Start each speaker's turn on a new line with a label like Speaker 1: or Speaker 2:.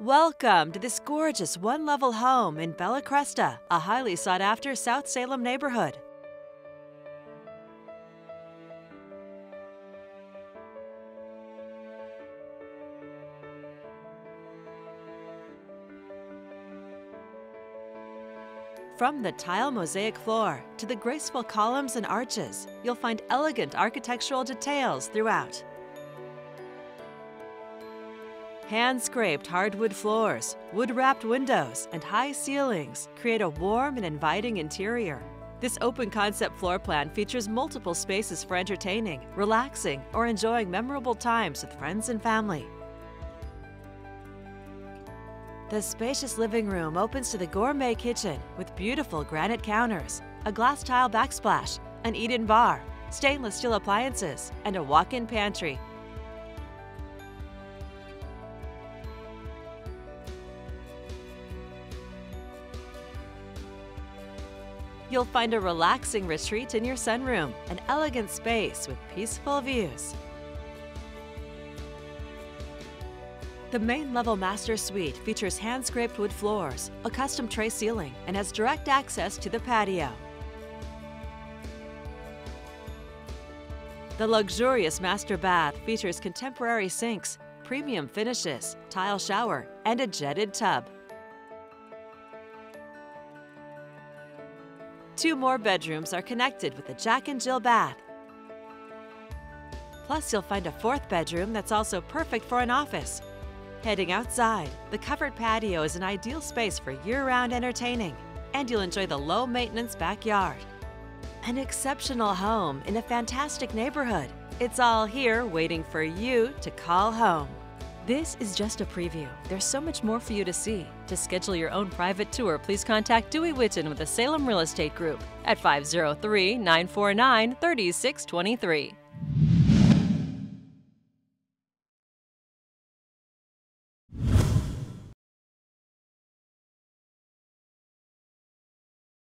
Speaker 1: Welcome to this gorgeous one level home in Bella Cresta, a highly sought after South Salem neighborhood. From the tile mosaic floor to the graceful columns and arches, you'll find elegant architectural details throughout. Hand-scraped hardwood floors, wood-wrapped windows, and high ceilings create a warm and inviting interior. This open concept floor plan features multiple spaces for entertaining, relaxing, or enjoying memorable times with friends and family. The spacious living room opens to the gourmet kitchen with beautiful granite counters, a glass tile backsplash, an eat-in bar, stainless steel appliances, and a walk-in pantry You'll find a relaxing retreat in your sunroom, an elegant space with peaceful views. The main level master suite features hand-scraped wood floors, a custom tray ceiling, and has direct access to the patio. The luxurious master bath features contemporary sinks, premium finishes, tile shower, and a jetted tub. Two more bedrooms are connected with a Jack and Jill bath. Plus, you'll find a fourth bedroom that's also perfect for an office. Heading outside, the covered patio is an ideal space for year-round entertaining, and you'll enjoy the low-maintenance backyard. An exceptional home in a fantastic neighborhood. It's all here waiting for you to call home. This is just a preview. There's so much more for you to see. To schedule your own private tour, please contact Dewey Whitton with the Salem Real Estate Group at 503 949 3623.